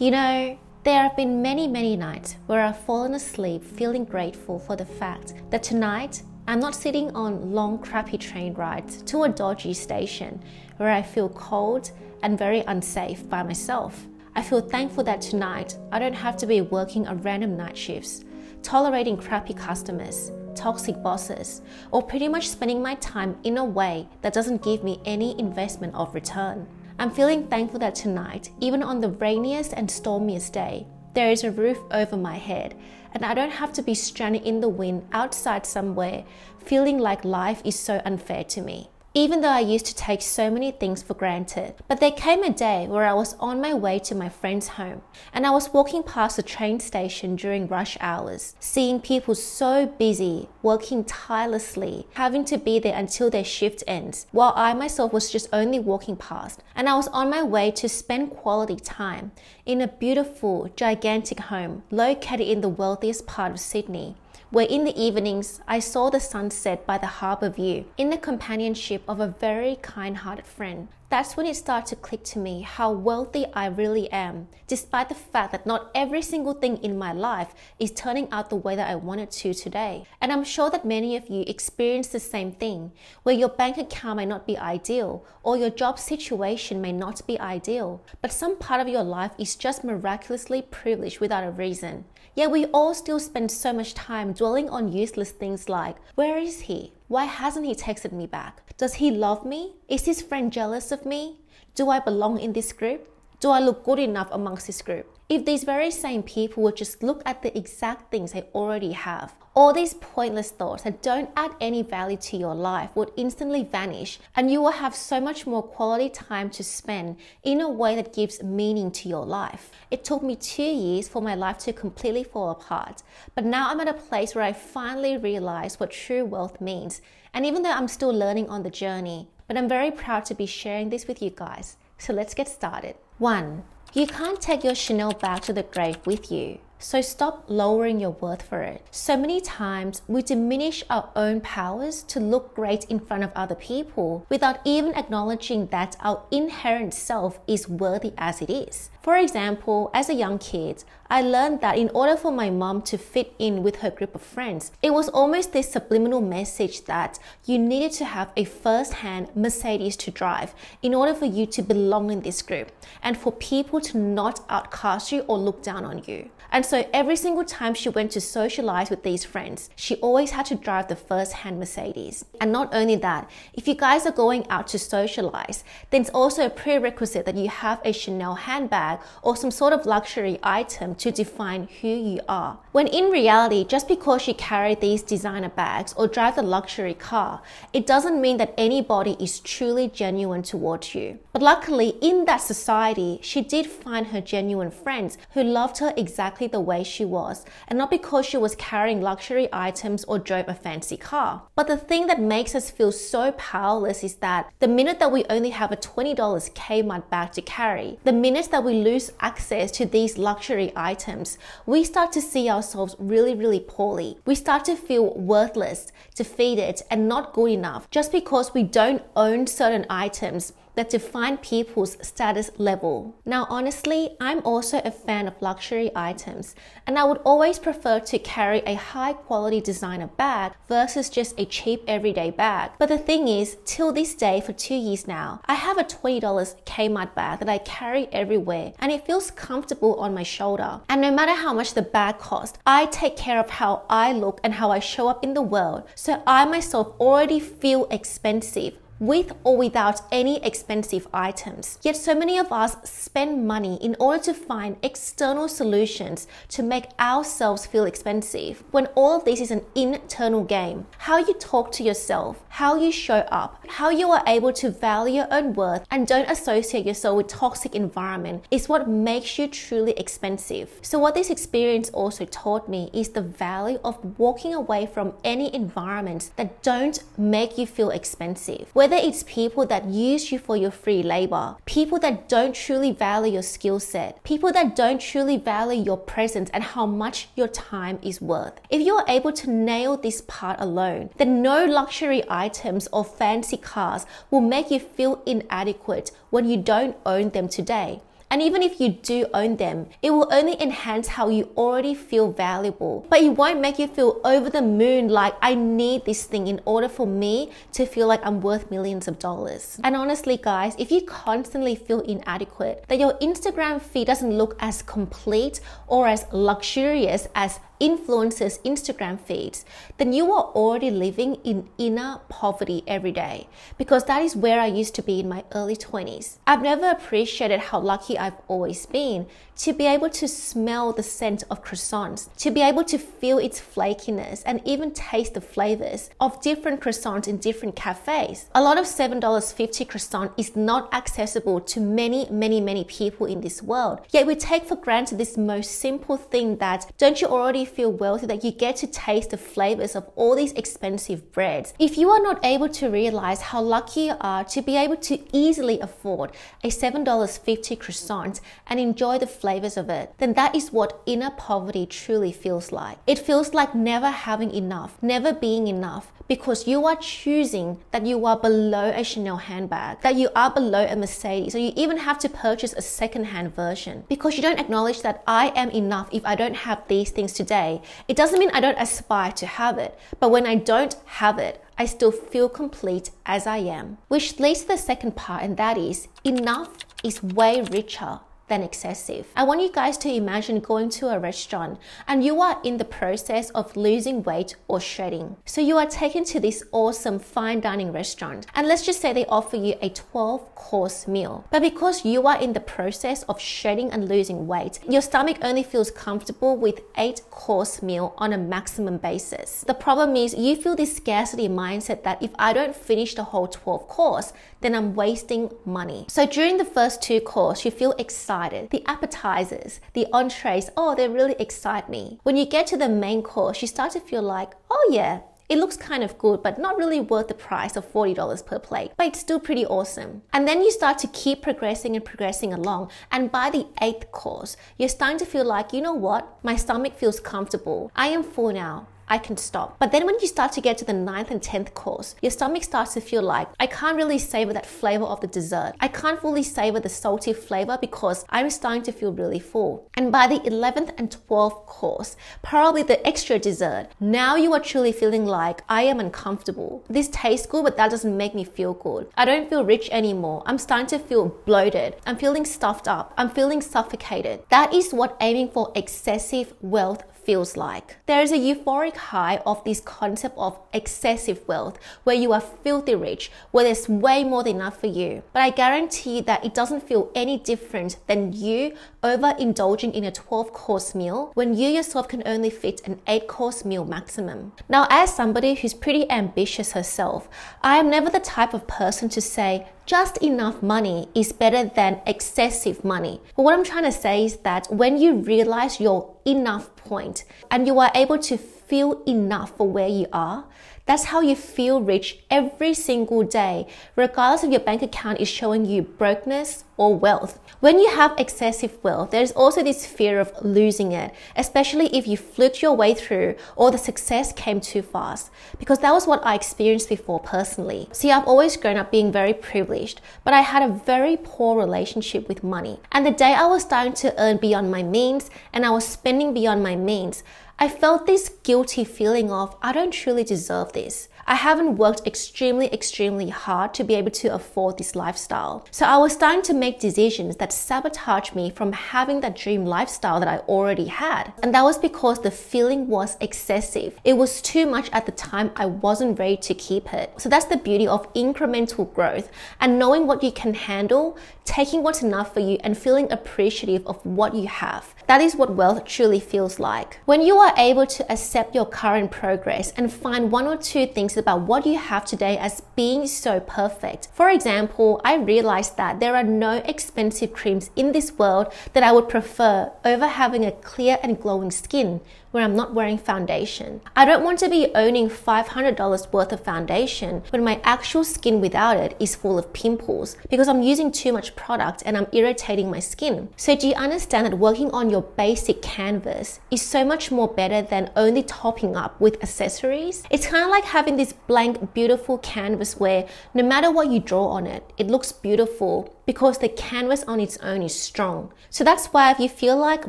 You know, there have been many, many nights where I've fallen asleep feeling grateful for the fact that tonight I'm not sitting on long, crappy train rides to a dodgy station where I feel cold and very unsafe by myself. I feel thankful that tonight I don't have to be working a random night shifts, tolerating crappy customers, toxic bosses, or pretty much spending my time in a way that doesn't give me any investment of return. I'm feeling thankful that tonight, even on the rainiest and stormiest day, there is a roof over my head, and I don't have to be stranded in the wind outside somewhere, feeling like life is so unfair to me even though I used to take so many things for granted. But there came a day where I was on my way to my friend's home and I was walking past the train station during rush hours, seeing people so busy, working tirelessly, having to be there until their shift ends, while I myself was just only walking past. And I was on my way to spend quality time in a beautiful, gigantic home located in the wealthiest part of Sydney where in the evenings I saw the sunset by the harbour view in the companionship of a very kind hearted friend. That's when it started to click to me how wealthy I really am, despite the fact that not every single thing in my life is turning out the way that I wanted to today. And I'm sure that many of you experience the same thing, where your bank account may not be ideal, or your job situation may not be ideal, but some part of your life is just miraculously privileged without a reason. Yet we all still spend so much time dwelling on useless things like, where is he? Why hasn't he texted me back? Does he love me? Is his friend jealous of me? Do I belong in this group? Do I look good enough amongst this group? If these very same people would just look at the exact things they already have, all these pointless thoughts that don't add any value to your life would instantly vanish, and you will have so much more quality time to spend in a way that gives meaning to your life. It took me two years for my life to completely fall apart, but now I'm at a place where I finally realize what true wealth means. And even though I'm still learning on the journey, but I'm very proud to be sharing this with you guys. So let's get started. 1. You can't take your Chanel bag to the grave with you. So stop lowering your worth for it. So many times we diminish our own powers to look great in front of other people without even acknowledging that our inherent self is worthy as it is. For example, as a young kid, I learned that in order for my mom to fit in with her group of friends, it was almost this subliminal message that you needed to have a first hand Mercedes to drive in order for you to belong in this group and for people to not outcast you or look down on you. And so every single time she went to socialize with these friends, she always had to drive the first hand Mercedes. And not only that, if you guys are going out to socialize, then it's also a prerequisite that you have a Chanel handbag or some sort of luxury item to define who you are. When in reality, just because you carry these designer bags or drive the luxury car, it doesn't mean that anybody is truly genuine towards you. But luckily, in that society, she did find her genuine friends who loved her exactly the way she was, and not because she was carrying luxury items or drove a fancy car. But the thing that makes us feel so powerless is that the minute that we only have a $20 Kmart bag to carry, the minute that we lose access to these luxury items, we start to see ourselves really, really poorly. We start to feel worthless, defeated, and not good enough just because we don't own certain items that define people's status level. Now, honestly, I'm also a fan of luxury items, and I would always prefer to carry a high quality designer bag versus just a cheap everyday bag. But the thing is, till this day, for two years now, I have a $20 Kmart bag that I carry everywhere, and it feels comfortable on my shoulder. And no matter how much the bag costs, I take care of how I look and how I show up in the world, so I myself already feel expensive with or without any expensive items. Yet so many of us spend money in order to find external solutions to make ourselves feel expensive when all of this is an internal game. How you talk to yourself, how you show up, how you are able to value your own worth and don't associate yourself with toxic environment is what makes you truly expensive. So what this experience also taught me is the value of walking away from any environments that don't make you feel expensive. Whether whether it's people that use you for your free labor, people that don't truly value your skill set, people that don't truly value your presence and how much your time is worth. If you're able to nail this part alone, then no luxury items or fancy cars will make you feel inadequate when you don't own them today And even if you do own them, it will only enhance how you already feel valuable. But it won't make you feel over the moon like I need this thing in order for me to feel like I'm worth millions of dollars. And honestly, guys, if you constantly feel inadequate, that your Instagram feed doesn't look as complete or as luxurious as influencers' Instagram feeds, then you are already living in inner poverty every day because that is where I used to be in my early 20s. I've never appreciated how lucky I've always been to be able to smell the scent of croissants, to be able to feel its flakiness and even taste the flavors of different croissants in different cafes. A lot of $7.50 croissant is not accessible to many, many, many people in this world. Yet we take for granted this most simple thing that don't you already feel wealthy that you get to taste the flavors of all these expensive breads. If you are not able to realize how lucky you are to be able to easily afford a $7.50 croissant and enjoy the flavors of it, then that is what inner poverty truly feels like. It feels like never having enough, never being enough, because you are choosing that you are below a Chanel handbag, that you are below a Mercedes, or you even have to purchase a second-hand version because you don't acknowledge that I am enough if I don't have these things today. It doesn't mean I don't aspire to have it, but when I don't have it, I still feel complete as I am. Which leads to the second part, and that is enough is way richer than excessive. I want you guys to imagine going to a restaurant and you are in the process of losing weight or shedding. So you are taken to this awesome fine dining restaurant and let's just say they offer you a 12 course meal. But because you are in the process of shedding and losing weight, your stomach only feels comfortable with 8 course meal on a maximum basis. The problem is you feel this scarcity mindset that if I don't finish the whole 12 course, then I'm wasting money. So during the first two course, you feel excited. The appetizers, the entrees, oh, they really excite me. When you get to the main course, you start to feel like, oh yeah, it looks kind of good, but not really worth the price of $40 per plate, but it's still pretty awesome. And then you start to keep progressing and progressing along. And by the eighth course, you're starting to feel like, you know what? My stomach feels comfortable. I am full now. I can stop. But then when you start to get to the ninth and 10th course, your stomach starts to feel like, I can't really savor that flavor of the dessert. I can't fully savor the salty flavor because I'm starting to feel really full. And by the 11th and 12th course, probably the extra dessert, now you are truly feeling like I am uncomfortable. This tastes good, but that doesn't make me feel good. I don't feel rich anymore. I'm starting to feel bloated. I'm feeling stuffed up. I'm feeling suffocated. That is what aiming for excessive wealth feels like. There is a euphoric high of this concept of excessive wealth where you are filthy rich, where there's way more than enough for you. But I guarantee that it doesn't feel any different than you overindulging in a 12 course meal when you yourself can only fit an 8 course meal maximum. Now, as somebody who's pretty ambitious herself, I am never the type of person to say, just enough money is better than excessive money. But what I'm trying to say is that when you realize your enough point and you are able to feel enough for where you are, that's how you feel rich every single day, regardless if your bank account is showing you brokenness or wealth. When you have excessive wealth, there's also this fear of losing it, especially if you fluke your way through or the success came too fast. Because that was what I experienced before personally. See, I've always grown up being very privileged, but I had a very poor relationship with money. And the day I was starting to earn beyond my means and I was spending beyond my means, I felt this guilty feeling of, I don't truly deserve this. I haven't worked extremely, extremely hard to be able to afford this lifestyle. So I was starting to make decisions that sabotage me from having that dream lifestyle that I already had. And that was because the feeling was excessive. It was too much at the time. I wasn't ready to keep it. So that's the beauty of incremental growth and knowing what you can handle, taking what's enough for you, and feeling appreciative of what you have. That is what wealth truly feels like. When you are able to accept your current progress and find one or two things about what you have today as being so perfect. For example, I realized that there are no expensive creams in this world that I would prefer over having a clear and glowing skin where I'm not wearing foundation. I don't want to be owning $500 worth of foundation when my actual skin without it is full of pimples because I'm using too much product and I'm irritating my skin. So do you understand that working on your basic canvas is so much more better than only topping up with accessories? It's kind of like having this blank, beautiful canvas where no matter what you draw on it, it looks beautiful because the canvas on its own is strong. So that's why if you feel like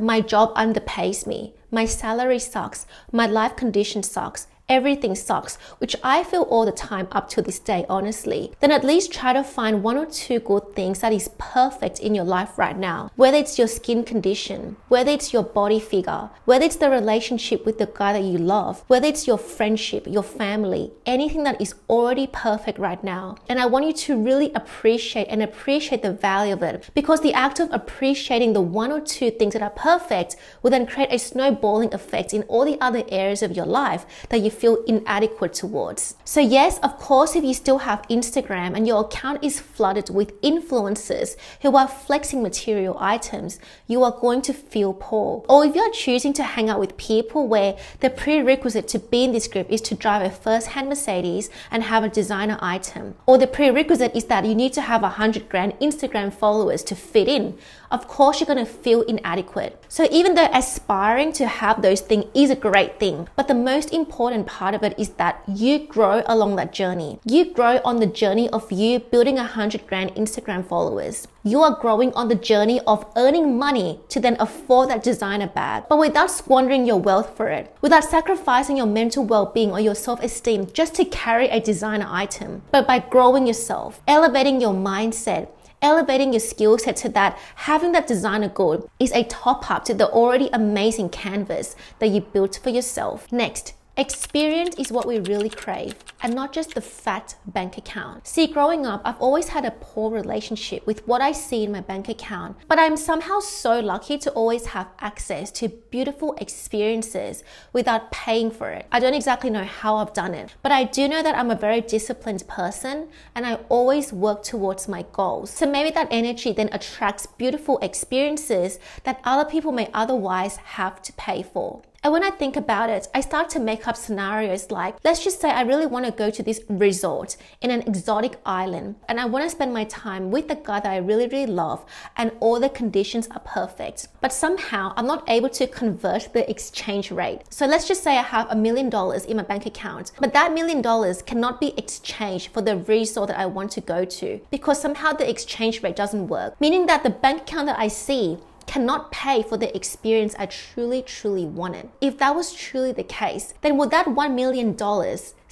my job underpays me, my salary sucks, my life condition sucks, everything sucks, which I feel all the time up to this day, honestly, then at least try to find one or two good things that is perfect in your life right now. Whether it's your skin condition, whether it's your body figure, whether it's the relationship with the guy that you love, whether it's your friendship, your family, anything that is already perfect right now. And I want you to really appreciate and appreciate the value of it because the act of appreciating the one or two things that are perfect will then create a snowballing effect in all the other areas of your life that you feel inadequate towards. So, yes, of course, if you still have Instagram and your account is flooded with influencers who are flexing material items, you are going to feel poor. Or if you're choosing to hang out with people where the prerequisite to be in this group is to drive a first hand Mercedes and have a designer item, or the prerequisite is that you need to have a hundred grand Instagram followers to fit in, of course you're to feel inadequate. So even though aspiring to have those things is a great thing, but the most important part of it is that you grow along that journey. You grow on the journey of you building a hundred grand Instagram followers. You are growing on the journey of earning money to then afford that designer bag, but without squandering your wealth for it, without sacrificing your mental well-being or your self-esteem just to carry a designer item, but by growing yourself, elevating your mindset, elevating your skill set to that having that designer goal is a top up to the already amazing canvas that you built for yourself. Next, Experience is what we really crave, and not just the fat bank account. See, growing up, I've always had a poor relationship with what I see in my bank account, but I'm somehow so lucky to always have access to beautiful experiences without paying for it. I don't exactly know how I've done it, but I do know that I'm a very disciplined person and I always work towards my goals. So maybe that energy then attracts beautiful experiences that other people may otherwise have to pay for. And when I think about it, I start to make up scenarios like, let's just say I really want to go to this resort in an exotic island and I want to spend my time with the guy that I really, really love and all the conditions are perfect. But somehow I'm not able to convert the exchange rate. So let's just say I have a million dollars in my bank account, but that million dollars cannot be exchanged for the resort that I want to go to because somehow the exchange rate doesn't work. Meaning that the bank account that I see cannot pay for the experience I truly, truly wanted. If that was truly the case, then would that $1 million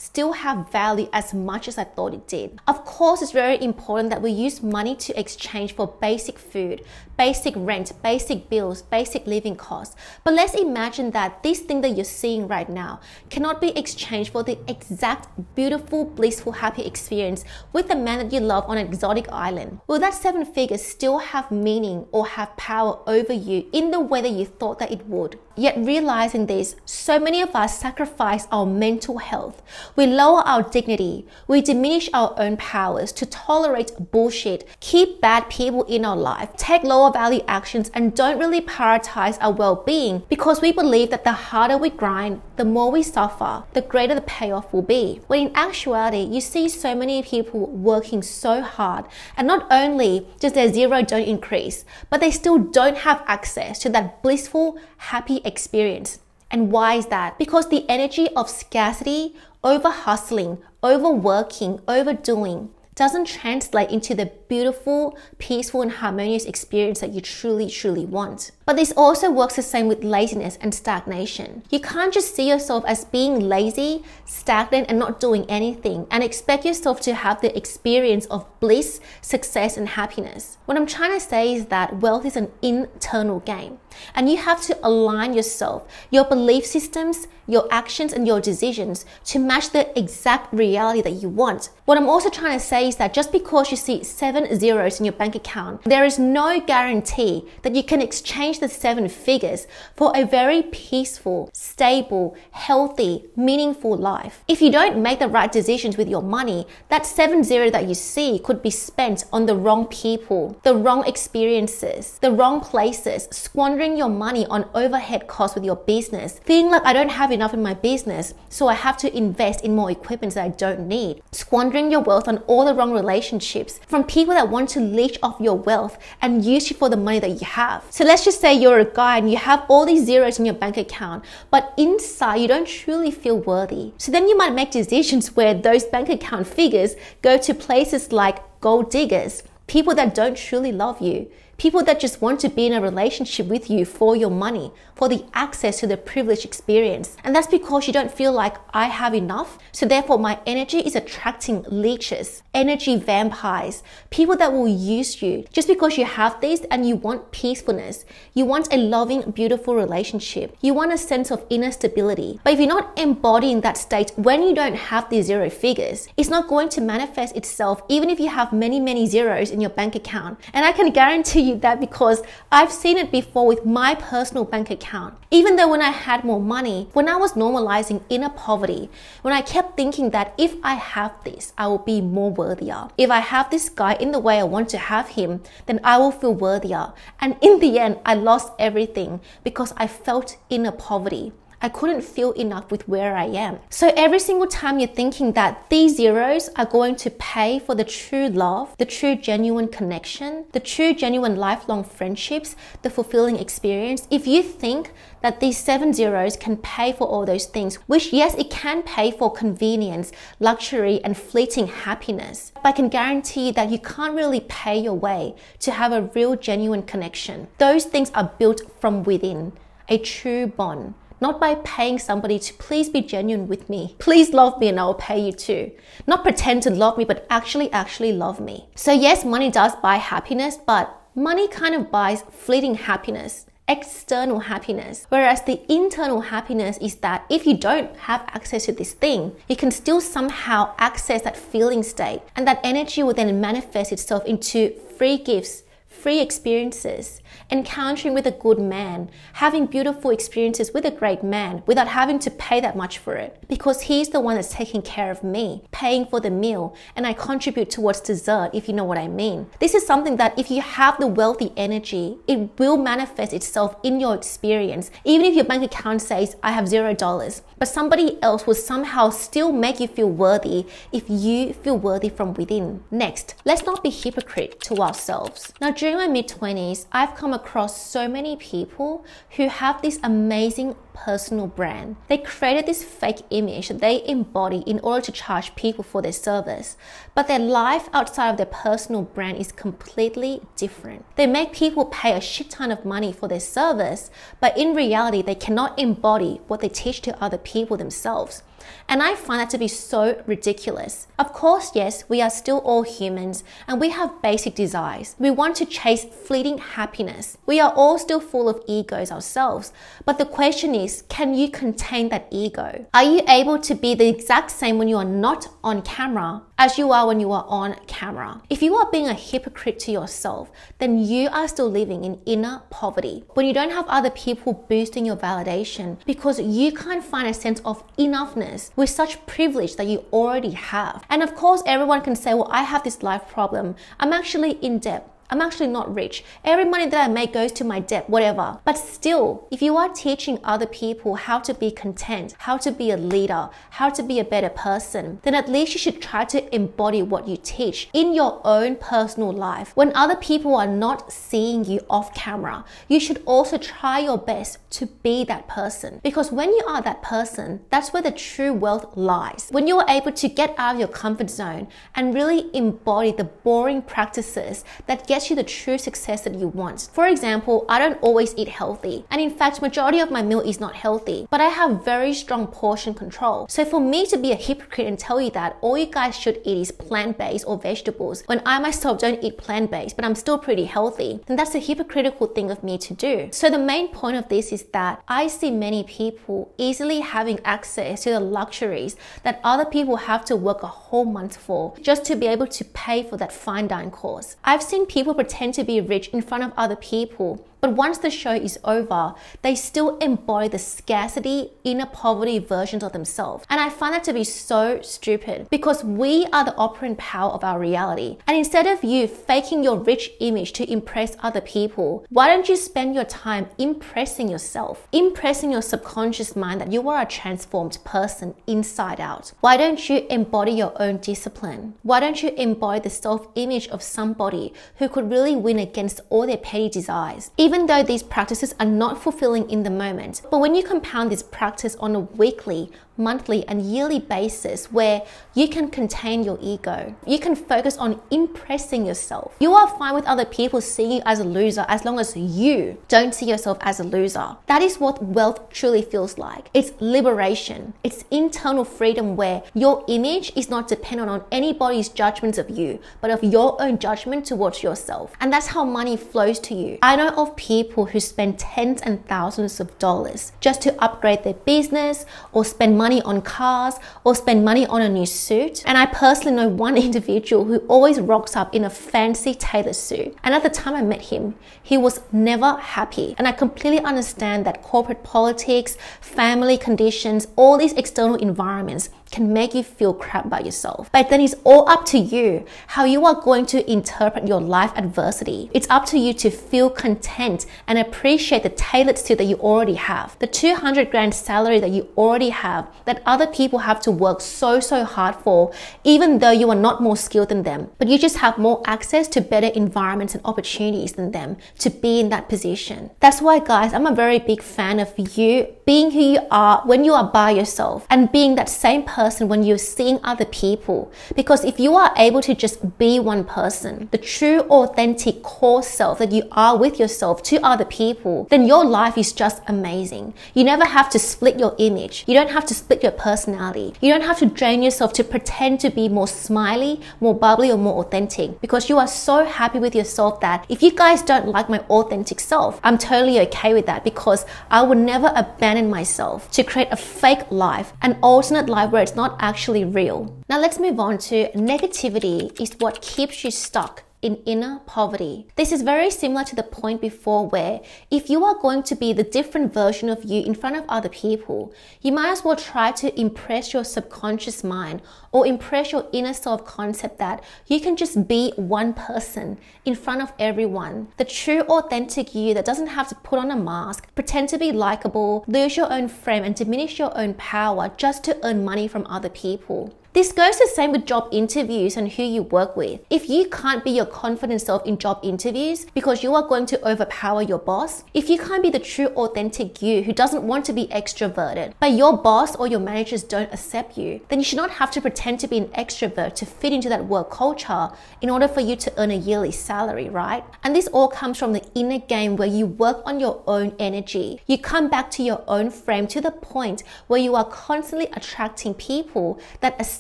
still have value as much as I thought it did. Of course, it's very important that we use money to exchange for basic food, basic rent, basic bills, basic living costs. But let's imagine that this thing that you're seeing right now cannot be exchanged for the exact beautiful, blissful, happy experience with the man that you love on an exotic island. Will that seven figures still have meaning or have power over you in the way that you thought that it would? Yet realizing this, so many of us sacrifice our mental health. We lower our dignity. We diminish our own powers to tolerate bullshit, keep bad people in our life, take lower value actions, and don't really prioritize our well-being because we believe that the harder we grind, the more we suffer, the greater the payoff will be. When in actuality, you see so many people working so hard, and not only does their zero don't increase, but they still don't have access to that blissful, happy experience. And why is that? Because the energy of scarcity, over hustling, overworking, overdoing doesn't translate into the beautiful, peaceful, and harmonious experience that you truly, truly want. But this also works the same with laziness and stagnation. You can't just see yourself as being lazy, stagnant, and not doing anything and expect yourself to have the experience of bliss, success, and happiness. What I'm trying to say is that wealth is an internal game and you have to align yourself, your belief systems, your actions, and your decisions to match the exact reality that you want. What I'm also trying to say is that just because you see seven seven zeros in your bank account, there is no guarantee that you can exchange the seven figures for a very peaceful, stable, healthy, meaningful life. If you don't make the right decisions with your money, that seven zero that you see could be spent on the wrong people, the wrong experiences, the wrong places, squandering your money on overhead costs with your business, feeling like I don't have enough in my business, so I have to invest in more equipment that I don't need, squandering your wealth on all the wrong relationships from people that want to leech off your wealth and use you for the money that you have. So let's just say you're a guy and you have all these zeros in your bank account, but inside you don't truly feel worthy. So then you might make decisions where those bank account figures go to places like gold diggers, people that don't truly love you, people that just want to be in a relationship with you for your money, for the access to the privileged experience. And that's because you don't feel like I have enough. So therefore, my energy is attracting leeches, energy vampires, people that will use you just because you have this and you want peacefulness. You want a loving, beautiful relationship. You want a sense of inner stability. But if you're not embodying that state when you don't have these zero figures, it's not going to manifest itself even if you have many, many zeros in your bank account. And I can guarantee you you that because I've seen it before with my personal bank account. Even though when I had more money, when I was normalizing inner poverty, when I kept thinking that if I have this, I will be more worthier. If I have this guy in the way I want to have him, then I will feel worthier. And in the end, I lost everything because I felt inner poverty. I couldn't feel enough with where I am. So every single time you're thinking that these zeros are going to pay for the true love, the true genuine connection, the true genuine lifelong friendships, the fulfilling experience, if you think that these seven zeros can pay for all those things, which yes, it can pay for convenience, luxury, and fleeting happiness. But I can guarantee you that you can't really pay your way to have a real genuine connection. Those things are built from within, a true bond not by paying somebody to please be genuine with me. Please love me and I'll pay you too. Not pretend to love me, but actually, actually love me. So, yes, money does buy happiness, but money kind of buys fleeting happiness external happiness. Whereas the internal happiness is that if you don't have access to this thing, you can still somehow access that feeling state. And that energy will then manifest itself into free gifts, free experiences, encountering with a good man, having beautiful experiences with a great man without having to pay that much for it. Because he's the one that's taking care of me, paying for the meal, and I contribute towards dessert, if you know what I mean. This is something that if you have the wealthy energy, it will manifest itself in your experience. Even if your bank account says, I have zero dollars, but somebody else will somehow still make you feel worthy if you feel worthy from within. Next, let's not be hypocrite to ourselves. Now, during my mid 20s, I've come across so many people who have this amazing personal brand. They created this fake image that they embody in order to charge people for their service, but their life outside of their personal brand is completely different. They make people pay a shit ton of money for their service, but in reality, they cannot embody what they teach to other people themselves. And I find that to be so ridiculous. Of course, yes, we are still all humans and we have basic desires. We want to chase fleeting happiness. We are all still full of egos ourselves. But the question is can you contain that ego? Are you able to be the exact same when you are not on camera as you are when you are on camera? If you are being a hypocrite to yourself, then you are still living in inner poverty. When you don't have other people boosting your validation because you can't find a sense of enoughness with such privilege that you already have. And of course, everyone can say, well, I have this life problem. I'm actually in debt. I'm actually not rich. Every money that I make goes to my debt, whatever. But still, if you are teaching other people how to be content, how to be a leader, how to be a better person, then at least you should try to embody what you teach in your own personal life. When other people are not seeing you off camera, you should also try your best to be that person. Because when you are that person, that's where the true wealth lies. When you are able to get out of your comfort zone and really embody the boring practices that get gets you the true success that you want. For example, I don't always eat healthy, and in fact, majority of my meal is not healthy, but I have very strong portion control. So for me to be a hypocrite and tell you that all you guys should eat is plant-based or vegetables when I myself don't eat plant-based, but I'm still pretty healthy, then that's a hypocritical thing of me to do. So the main point of this is that I see many people easily having access to the luxuries that other people have to work a whole month for just to be able to pay for that fine dine course. I've seen people pretend to be rich in front of other people but once the show is over, they still embody the scarcity, inner poverty versions of themselves. And I find that to be so stupid because we are the operant power of our reality. And instead of you faking your rich image to impress other people, why don't you spend your time impressing yourself, impressing your subconscious mind that you are a transformed person inside out? Why don't you embody your own discipline? Why don't you embody the self image of somebody who could really win against all their petty desires? Even though these practices are not fulfilling in the moment. But when you compound this practice on a weekly, monthly, and yearly basis where you can contain your ego. You can focus on impressing yourself. You are fine with other people seeing you as a loser as long as you don't see yourself as a loser. That is what wealth truly feels like. It's liberation, it's internal freedom where your image is not dependent on anybody's judgments of you, but of your own judgment towards yourself. And that's how money flows to you. I know of people who spend tens and thousands of dollars just to upgrade their business or spend money money on cars or spend money on a new suit. And I personally know one individual who always rocks up in a fancy tailored suit. And at the time I met him, he was never happy. And I completely understand that corporate politics, family conditions, all these external environments can make you feel crap about yourself. But then it's all up to you how you are going to interpret your life adversity. It's up to you to feel content and appreciate the tailored suit that you already have. The 200 grand salary that you already have that other people have to work so, so hard for, even though you are not more skilled than them. But you just have more access to better environments and opportunities than them to be in that position. That's why, guys, I'm a very big fan of you being who you are when you are by yourself and being that same person when you're seeing other people. Because if you are able to just be one person, the true, authentic core self that you are with yourself to other people, then your life is just amazing. You never have to split your image. You don't have to your personality. You don't have to drain yourself to pretend to be more smiley, more bubbly, or more authentic because you are so happy with yourself that if you guys don't like my authentic self, I'm totally okay with that because I would never abandon myself to create a fake life, an alternate life where it's not actually real. Now let's move on to negativity is what keeps you stuck in inner poverty. This is very similar to the point before where if you are going to be the different version of you in front of other people, you might as well try to impress your subconscious mind or impress your inner self concept that you can just be one person in front of everyone. The true authentic you that doesn't have to put on a mask, pretend to be likable, lose your own frame and diminish your own power just to earn money from other people. This goes the same with job interviews and who you work with. If you can't be your confident self in job interviews because you are going to overpower your boss, if you can't be the true authentic you who doesn't want to be extroverted, but your boss or your managers don't accept you, then you should not have to pretend to be an extrovert to fit into that work culture in order for you to earn a yearly salary, right? And this all comes from the inner game where you work on your own energy. You come back to your own frame to the point where you are constantly attracting people that accept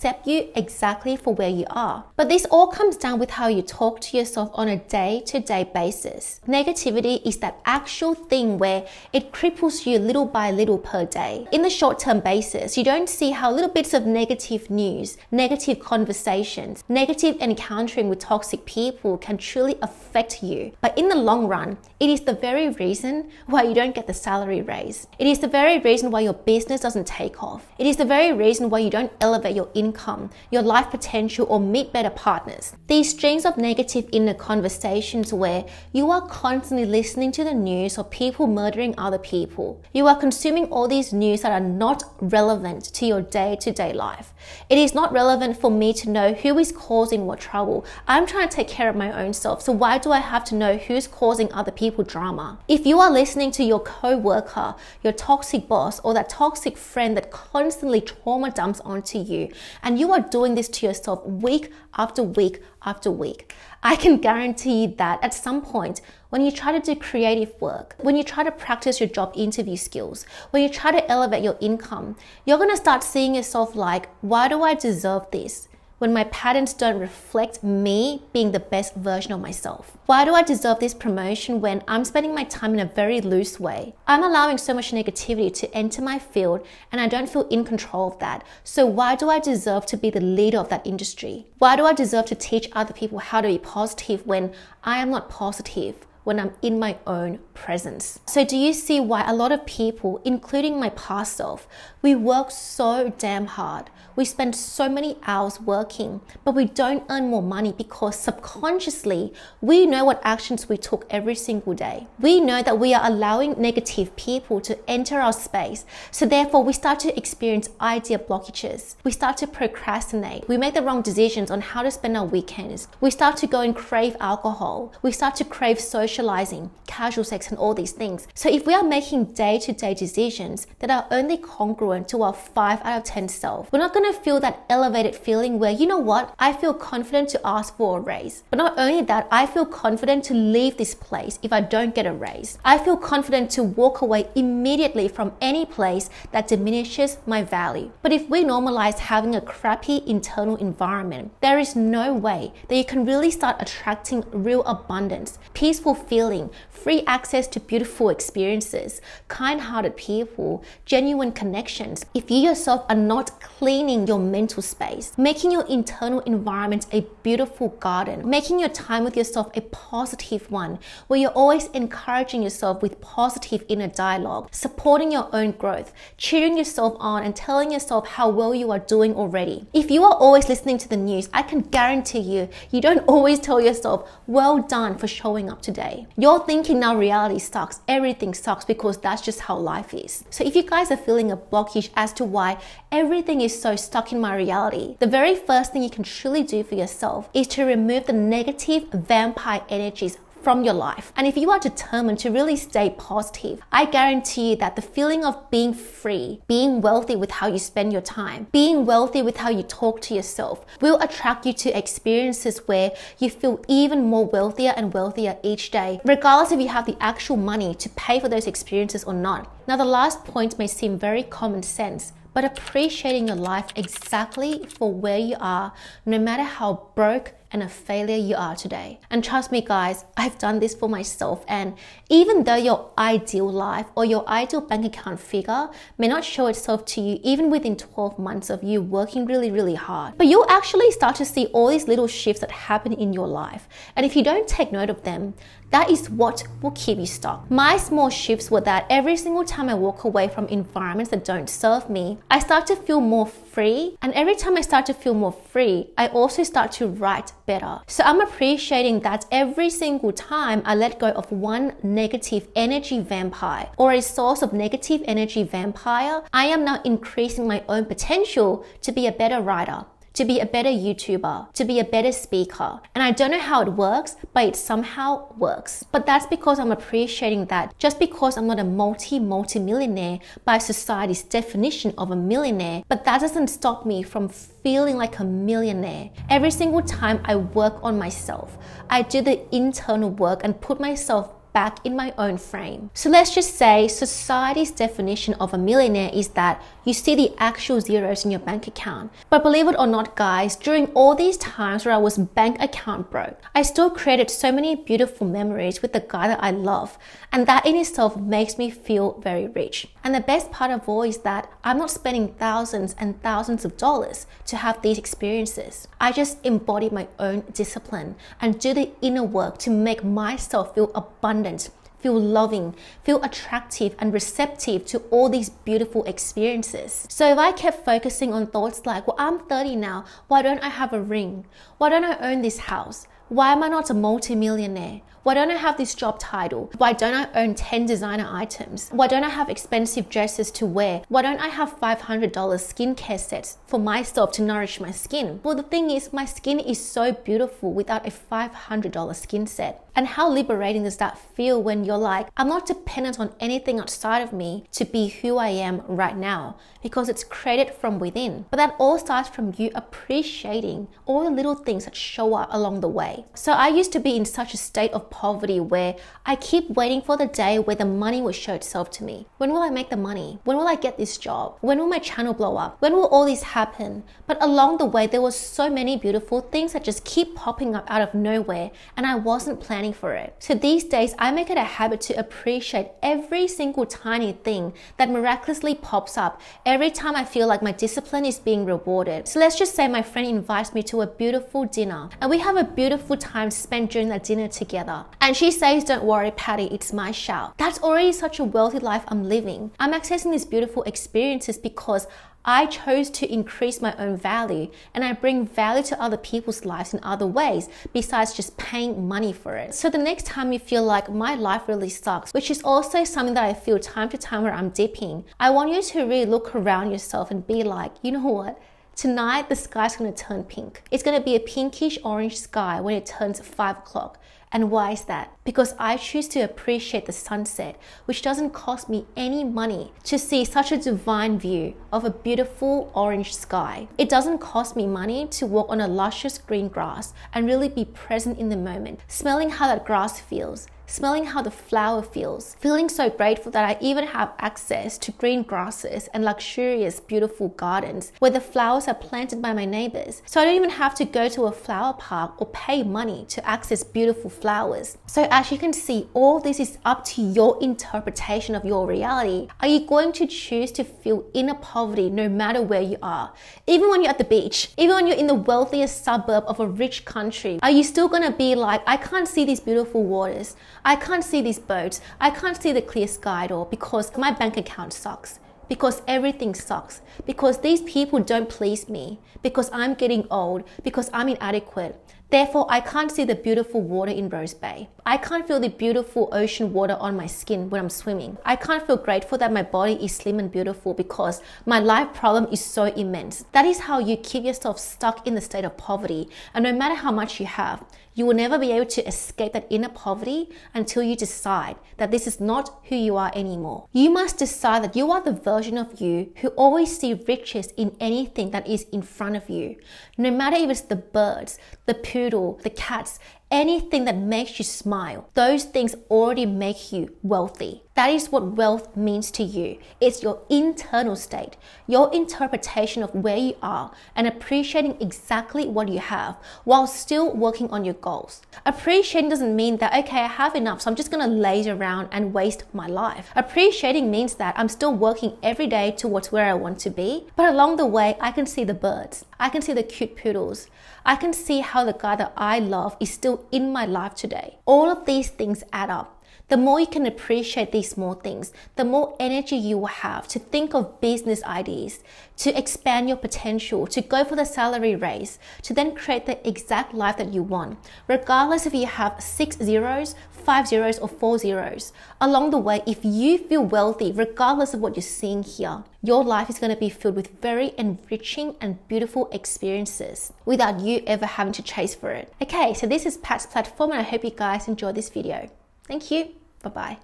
accept you exactly for where you are. But this all comes down with how you talk to yourself on a day to day basis. Negativity is that actual thing where it cripples you little by little per day. In the short term basis, you don't see how little bits of negative news, negative conversations, negative encountering with toxic people can truly affect you. But in the long run, it is the very reason why you don't get the salary raise. It is the very reason why your business doesn't take off. It is the very reason why you don't elevate your income income, your life potential, or meet better partners. These strings of negative inner conversations where you are constantly listening to the news of people murdering other people. You are consuming all these news that are not relevant to your day to day life. It is not relevant for me to know who is causing what trouble. I'm trying to take care of my own self, so why do I have to know who's causing other people drama? If you are listening to your co worker, your toxic boss, or that toxic friend that constantly trauma dumps onto you and you are doing this to yourself week after week after week. I can guarantee you that at some point, when you try to do creative work, when you try to practice your job interview skills, when you try to elevate your income, you're gonna start seeing yourself like, why do I deserve this? When my patterns don't reflect me being the best version of myself? Why do I deserve this promotion when I'm spending my time in a very loose way? I'm allowing so much negativity to enter my field and I don't feel in control of that. So why do I deserve to be the leader of that industry? Why do I deserve to teach other people how to be positive when I am not positive? When I'm in my own presence. So, do you see why a lot of people, including my past self, we work so damn hard? We spend so many hours working, but we don't earn more money because subconsciously we know what actions we took every single day. We know that we are allowing negative people to enter our space. So, therefore, we start to experience idea blockages. We start to procrastinate. We make the wrong decisions on how to spend our weekends. We start to go and crave alcohol. We start to crave social socializing, casual sex, and all these things. So if we are making day to day decisions that are only congruent to our 5 out of 10 self, we're not going to feel that elevated feeling where, you know what, I feel confident to ask for a raise. But not only that, I feel confident to leave this place if I don't get a raise. I feel confident to walk away immediately from any place that diminishes my value. But if we normalize having a crappy internal environment, there is no way that you can really start attracting real abundance, peaceful feeling, free access to beautiful experiences, kind hearted people, genuine connections. If you yourself are not cleaning your mental space, making your internal environment a beautiful garden, making your time with yourself a positive one, where you're always encouraging yourself with positive inner dialogue, supporting your own growth, cheering yourself on, and telling yourself how well you are doing already. If you are always listening to the news, I can guarantee you, you don't always tell yourself, well done for showing up today. You're thinking now reality sucks, everything sucks because that's just how life is. So if you guys are feeling a blockage as to why everything is so stuck in my reality, the very first thing you can truly do for yourself is to remove the negative vampire energies from your life. And if you are determined to really stay positive, I guarantee you that the feeling of being free, being wealthy with how you spend your time, being wealthy with how you talk to yourself will attract you to experiences where you feel even more wealthier and wealthier each day, regardless if you have the actual money to pay for those experiences or not. Now, the last point may seem very common sense, but appreciating your life exactly for where you are, no matter how broke and a failure you are today. And trust me, guys, I've done this for myself. And even though your ideal life or your ideal bank account figure may not show itself to you even within 12 months of you working really, really hard, but you'll actually start to see all these little shifts that happen in your life. And if you don't take note of them, that is what will keep you stuck. My small shifts were that every single time I walk away from environments that don't serve me, I start to feel more free. And every time I start to feel more free, I also start to write better. So I'm appreciating that every single time I let go of one negative energy vampire or a source of negative energy vampire, I am now increasing my own potential to be a better writer to be a better YouTuber, to be a better speaker. And I don't know how it works, but it somehow works. But that's because I'm appreciating that just because I'm not a multi, multi millionaire by society's definition of a millionaire, but that doesn't stop me from feeling like a millionaire. Every single time I work on myself, I do the internal work and put myself back in my own frame. So let's just say society's definition of a millionaire is that you see the actual zeros in your bank account. But believe it or not, guys, during all these times where I was bank account broke, I still created so many beautiful memories with the guy that I love. And that in itself makes me feel very rich. And the best part of all is that I'm not spending thousands and thousands of dollars to have these experiences. I just embody my own discipline and do the inner work to make myself feel abundant feel loving, feel attractive and receptive to all these beautiful experiences. So if I kept focusing on thoughts like, well, I'm 30 now, why don't I have a ring? Why don't I own this house? Why am I not a multimillionaire? Why don't I have this job title? Why don't I own 10 designer items? Why don't I have expensive dresses to wear? Why don't I have $500 skincare sets for myself to nourish my skin? Well, the thing is, my skin is so beautiful without a $500 skin set. And how liberating does that feel when you're like, I'm not dependent on anything outside of me to be who I am right now because it's created from within. But that all starts from you appreciating all the little things that show up along the way. So I used to be in such a state of poverty where I keep waiting for the day where the money will show itself to me. When will I make the money? When will I get this job? When will my channel blow up? When will all this happen? But along the way, there were so many beautiful things that just keep popping up out of nowhere and I wasn't planning for it. So these days, I make it a habit to appreciate every single tiny thing that miraculously pops up every time I feel like my discipline is being rewarded. So let's just say my friend invites me to a beautiful dinner and we have a beautiful time spent during that dinner together. And she says, Don't worry, Patty, it's my shout. That's already such a wealthy life I'm living. I'm accessing these beautiful experiences because I chose to increase my own value and I bring value to other people's lives in other ways besides just paying money for it. So the next time you feel like my life really sucks, which is also something that I feel time to time where I'm dipping, I want you to really look around yourself and be like, you know what? Tonight, the sky's gonna turn pink. It's gonna be a pinkish orange sky when it turns five o'clock. And why is that? Because I choose to appreciate the sunset, which doesn't cost me any money to see such a divine view of a beautiful orange sky. It doesn't cost me money to walk on a luscious green grass and really be present in the moment, smelling how that grass feels, smelling how the flower feels, feeling so grateful that I even have access to green grasses and luxurious, beautiful gardens where the flowers are planted by my neighbors. So I don't even have to go to a flower park or pay money to access beautiful flowers. So as you can see, all this is up to your interpretation of your reality. Are you going to choose to feel inner poverty no matter where you are? Even when you're at the beach, even when you're in the wealthiest suburb of a rich country, are you still gonna be like, I can't see these beautiful waters? I can't see these boats. I can't see the clear sky at all because my bank account sucks. Because everything sucks. Because these people don't please me. Because I'm getting old. Because I'm inadequate. Therefore, I can't see the beautiful water in Rose Bay. I can't feel the beautiful ocean water on my skin when I'm swimming. I can't feel grateful that my body is slim and beautiful because my life problem is so immense. That is how you keep yourself stuck in the state of poverty. And no matter how much you have, you will never be able to escape that inner poverty until you decide that this is not who you are anymore. You must decide that you are the version of you who always see riches in anything that is in front of you. No matter if it's the birds, the poodle, the cats, anything that makes you smile, those things already make you wealthy. That is what wealth means to you. It's your internal state, your interpretation of where you are, and appreciating exactly what you have while still working on your goals. Appreciating doesn't mean that, okay, I have enough, so I'm just gonna laze around and waste my life. Appreciating means that I'm still working every day towards where I want to be, but along the way, I can see the birds, I can see the cute poodles, I can see how the guy that I love is still in my life today. All of these things add up. The more you can appreciate these small things, the more energy you will have to think of business ideas, to expand your potential, to go for the salary raise, to then create the exact life that you want, regardless if you have six zeros, five zeros, or four zeros. Along the way, if you feel wealthy, regardless of what you're seeing here, your life is going to be filled with very enriching and beautiful experiences without you ever having to chase for it. Okay, so this is Pat's platform, and I hope you guys enjoyed this video. Thank you. Bye bye.